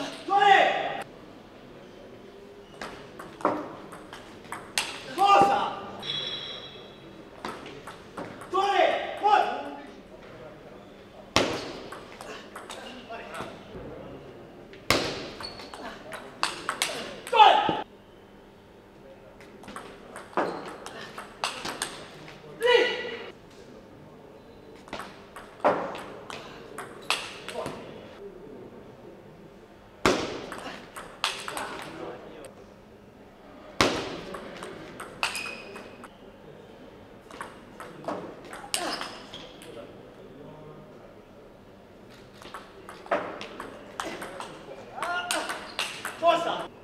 Go! 좋았어.